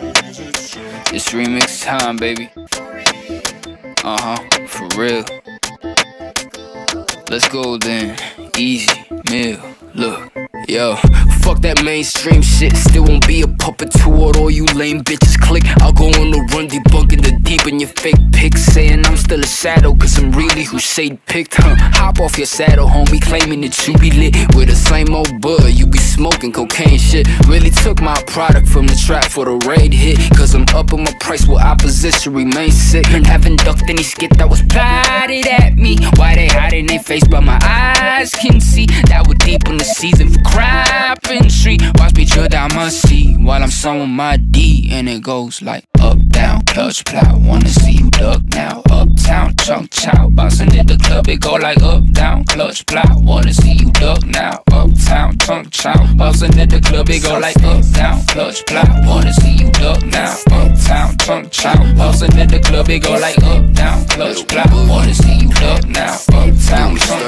It's remix time, baby. Uh huh, for real. Let's go then. Ez Mil, look. Yo, fuck that mainstream shit. Still won't be a puppet to what all you lame bitches click. I'll go on the run, debunking the deep in your fake pics. Saying I'm still a shadow, cause I'm really who Shade picked, huh? Hop off your saddle, homie, claiming that you be lit with the same old bud. You be smoking cocaine shit. Really took my product from the trap for the raid hit. Cause I'm up on my price while opposition remains sick. And haven't ducked any skit that was plotted at Why they their face, but my eyes can see that we're deep in the season for carpentry. Watch me drill down my seat while I'm sewing my D. And it goes like up, down, clutch, plow. Wanna see you duck now. Uptown, chunk, chow. Bouncing in the club, it go like up, down, clutch, plow. Wanna see you duck now. Uptown, chunk, chow. Bouncing in the club, it go like up, down, clutch, plow. Wanna see you duck now. Uptown, chunk, chow. Bouncing in the club, it go like up, down, clutch, plow. Wanna see you.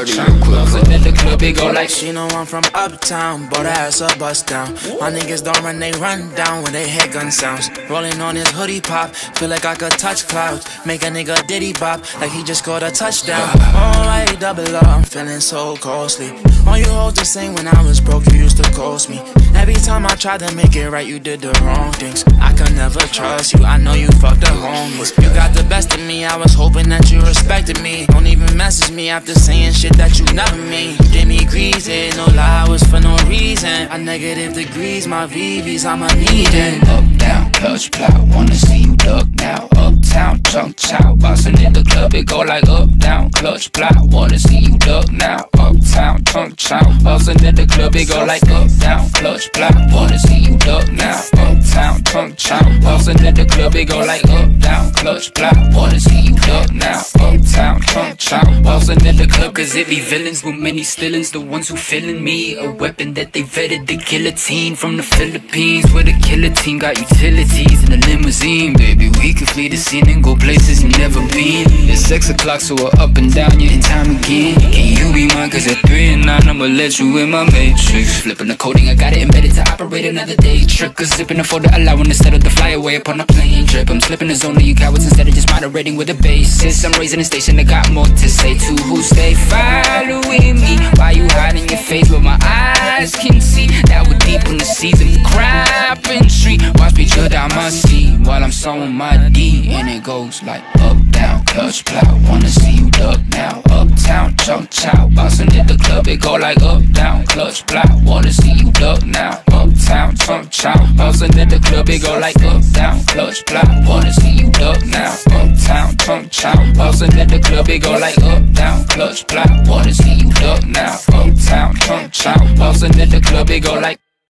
Chow. Bouncing in the club, it go like. She know I'm from uptown, but her ass a bust down. My niggas don't run, they run down when they hear gun sounds. Rolling on his hoodie pop, feel like I could touch clouds. Make a nigga diddy bop, like he just scored a touchdown. Alright, double up, I'm feeling so costly. All you hoes the same when I was broke, you used to cost me. Every time I tried to make it right, you did the wrong things. I could never trust you, I know you fucked the homies. You got the best of me, I was hoping that you respected me. Don't even me after saying shit that you never mean. Did me greasy, no lie, was for no reason. I negative degrees, my VVs, I'ma need it. Up, down, clutch, plow. Wanna see you duck now. Uptown, chunk, chow. Bouncing in the club, it go like up, down, clutch, plow. Wanna see you duck now. Uptown, chunk, chow. Bouncing in the club, it go like up, down, clutch, plow. Wanna see you duck now. Uptown, chunk, chow. Bouncing in the club, it go like up, down, clutch, plow. Wanna see you duck now. Uptown, chunk, chow. Bouncing in the club, cause it be villains with many stillings. The ones who feeling me. A weapon that they vetted, the guillotine from the Philippines. Where the killer team got utilities in a limousine, baby. We can flee the scene and go places you never been. It's six o'clock, so we're up and down, yeah, in time again. Can you be mine? Cause at three and nine, I'ma let you in my matrix. Flipping the coding, I got it embedded to operate another day trick. Cause zipping the folder, allowing to settle the fly away upon a plane trip. I'm slipping the zone to you cowards instead of just moderating with a basis. I'm raising the station, I got more to say to who stay following me. Why you hiding your face, but my eyes can see that we're deep in the season for carpentry. Watch me drill down my seat while I'm sewing my D. And it goes like up, down, clutch, plow. Wanna see you duck now. Uptown, chunk, chow. Bouncing in the club, it go like up, down, clutch, plow. Wanna see you duck now. Uptown, chunk, chow. Bouncing in the club, it go like up, down, clutch, plow. Wanna see you duck now. Uptown, chunk, chow. Bouncing in the club, it go like up, down, clutch, plow. Wanna see you duck now. Uptown, chunk, chow. Bouncing in the club, it go like